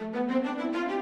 Música